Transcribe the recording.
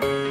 Bye.